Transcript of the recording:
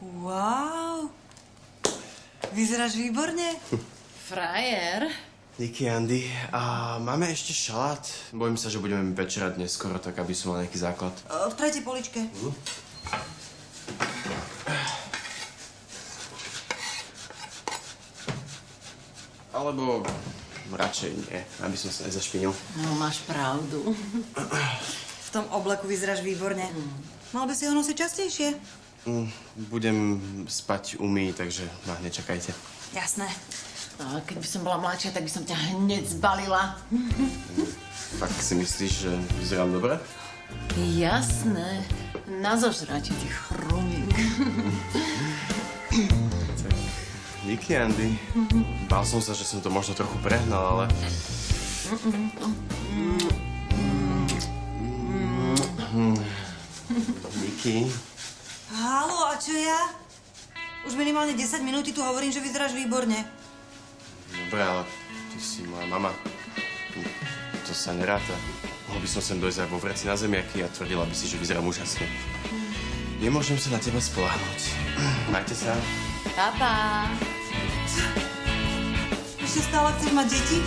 Wow. Vyzeráš výborne. Frajer. Díky, Andy. A máme ešte šalát? Bojím sa, že budeme večerať neskoro, tak aby som mal nejaký základ. O, v tretej poličke. Alebo radšej nie, aby som sa nezašpinil. No, máš pravdu. V tom obleku vyzeráš výborne. Mal by si ho nosiť častejšie. Mm, Budem spať umý, takže ma nečakajte. Jasné. A keď by som bola mladšia, tak by som ťa hneď zbalila. Fakt si myslíš, že vyzerám dobre? Jasné. Na zožratie, ty chrumík. Tak, díky, Andy. Bál som sa, že som to možno trochu prehnal, ale... Díky. Halo, a čo ja? Už minimálne 10 minút tu hovorím, že vyzeráš výborne. Dobre, ale ty si moja mama. To sa neráta. Mohol by som sem dojsť aj vo vreci na zemiaky a tvrdila by si, že vyzerám úžasne. Nemôžem sa na teba spolahnuť. Majte sa. Papa. Ešte stále chceš mať deti?